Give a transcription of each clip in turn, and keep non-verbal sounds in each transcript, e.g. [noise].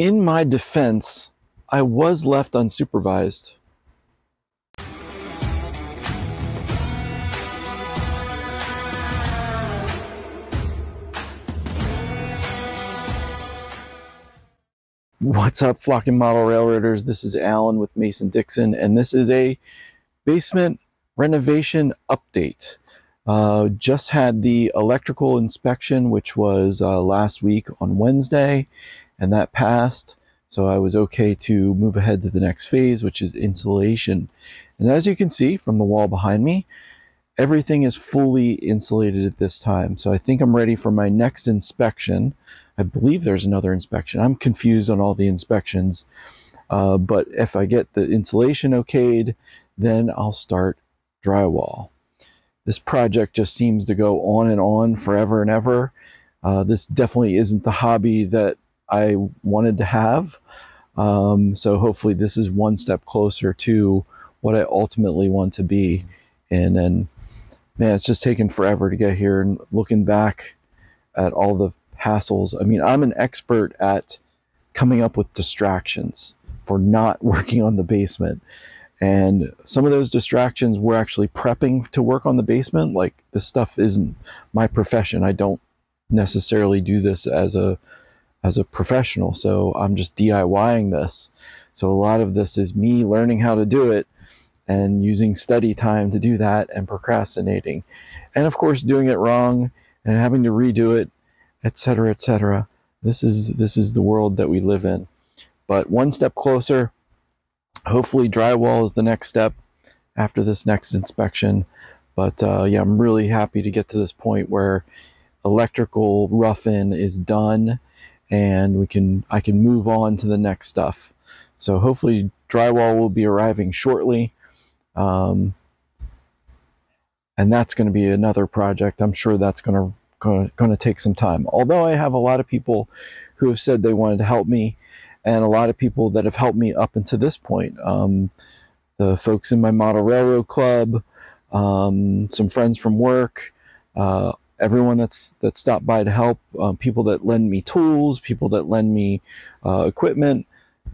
In my defense, I was left unsupervised. What's up, flocking model railroaders? This is Alan with Mason Dixon, and this is a basement renovation update. Uh, just had the electrical inspection, which was uh, last week on Wednesday, and that passed. So I was okay to move ahead to the next phase, which is insulation. And as you can see from the wall behind me, everything is fully insulated at this time. So I think I'm ready for my next inspection. I believe there's another inspection. I'm confused on all the inspections. Uh, but if I get the insulation okayed, then I'll start drywall. This project just seems to go on and on forever and ever. Uh, this definitely isn't the hobby that I wanted to have. Um, so hopefully this is one step closer to what I ultimately want to be. And then, man, it's just taken forever to get here. And looking back at all the hassles. I mean, I'm an expert at coming up with distractions for not [laughs] working on the basement. And some of those distractions were actually prepping to work on the basement. Like this stuff isn't my profession. I don't necessarily do this as a as a professional. So I'm just DIYing this. So a lot of this is me learning how to do it and using study time to do that and procrastinating. And of course doing it wrong and having to redo it etc., etc. This is this is the world that we live in. But one step closer. Hopefully, drywall is the next step after this next inspection. But uh, yeah, I'm really happy to get to this point where electrical rough-in is done, and we can I can move on to the next stuff. So hopefully, drywall will be arriving shortly. Um, and that's going to be another project. I'm sure that's going to going to take some time. Although I have a lot of people who have said they wanted to help me, and a lot of people that have helped me up until this point. Um, the folks in my Model Railroad Club, um, some friends from work, uh, everyone that's that stopped by to help, um, people that lend me tools, people that lend me uh, equipment.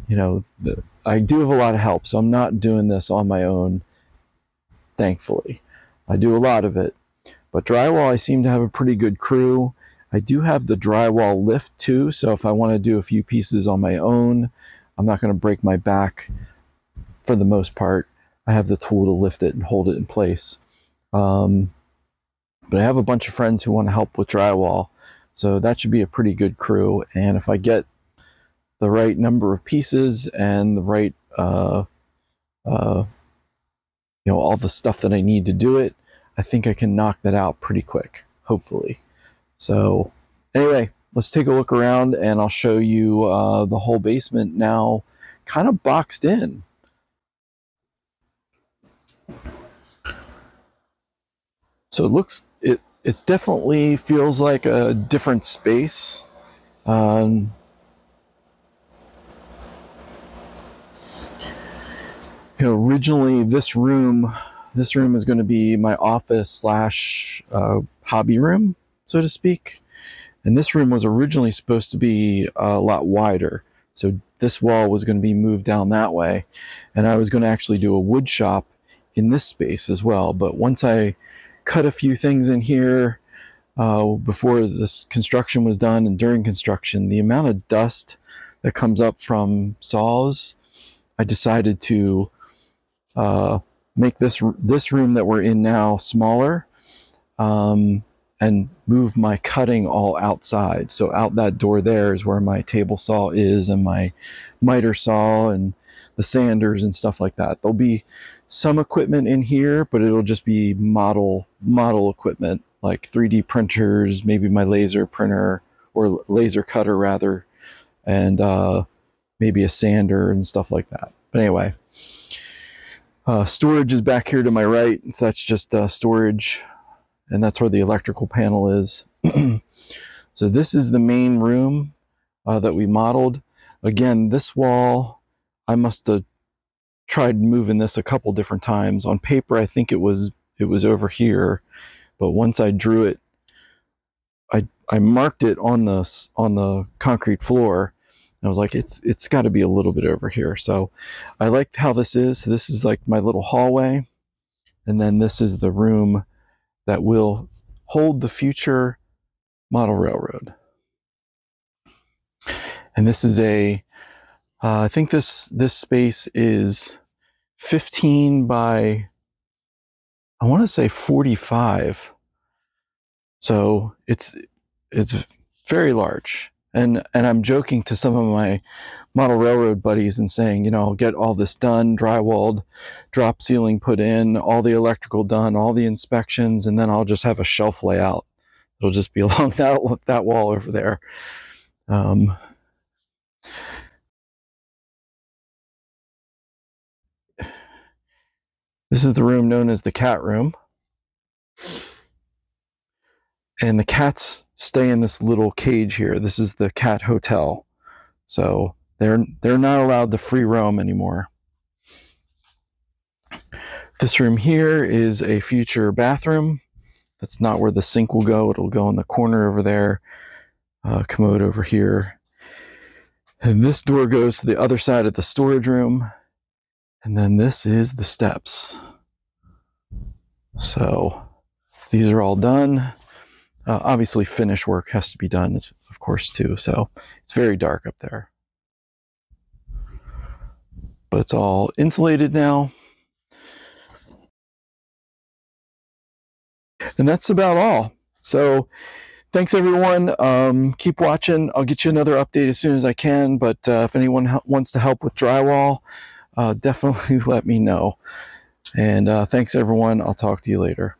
You know, the, I do have a lot of help, so I'm not doing this on my own. Thankfully, I do a lot of it, but drywall, I seem to have a pretty good crew. I do have the drywall lift too, so if I want to do a few pieces on my own, I'm not going to break my back for the most part. I have the tool to lift it and hold it in place. Um, but I have a bunch of friends who want to help with drywall, so that should be a pretty good crew. And if I get the right number of pieces and the right, uh, uh, you know, all the stuff that I need to do it, I think I can knock that out pretty quick, hopefully. So anyway, let's take a look around and I'll show you uh, the whole basement now kind of boxed in. So it looks, it, it definitely feels like a different space. Um, you know, originally this room this room is going to be my office slash uh, hobby room, so to speak. And this room was originally supposed to be a lot wider. So this wall was going to be moved down that way. And I was going to actually do a wood shop in this space as well. But once I cut a few things in here uh, before this construction was done and during construction, the amount of dust that comes up from saws, I decided to uh, make this this room that we're in now smaller um, and move my cutting all outside. So out that door there is where my table saw is and my miter saw and the sanders and stuff like that. There'll be some equipment in here, but it'll just be model model equipment like 3D printers, maybe my laser printer or laser cutter rather, and uh, maybe a sander and stuff like that. But anyway, uh, storage is back here to my right, so that's just uh, storage, and that's where the electrical panel is. [clears throat] so this is the main room uh, that we modeled. Again, this wall, I must have tried moving this a couple different times. On paper, I think it was it was over here, but once I drew it, I I marked it on the on the concrete floor, I was like, it's it's got to be a little bit over here. So I like how this is. This is like my little hallway, and then this is the room that will hold the future model railroad. And this is a, uh, I think this this space is 15 by, I want to say 45. So it's it's very large. And and I'm joking to some of my model railroad buddies and saying, you know, I'll get all this done, drywalled, drop ceiling put in, all the electrical done, all the inspections, and then I'll just have a shelf layout. It'll just be [laughs] along that that wall over there. Um, this is the room known as the cat room. And the cats stay in this little cage here. This is the cat hotel. So they're they're not allowed to free roam anymore. This room here is a future bathroom. That's not where the sink will go. It'll go in the corner over there. Uh, commode over here. And this door goes to the other side of the storage room. And then this is the steps. So these are all done. Uh, obviously, finish work has to be done, of course, too. So it's very dark up there. But it's all insulated now. And that's about all. So thanks, everyone. Um, keep watching. I'll get you another update as soon as I can. But uh, if anyone wants to help with drywall, [laughs] definitely let me know. And uh, thanks, everyone. I'll talk to you later.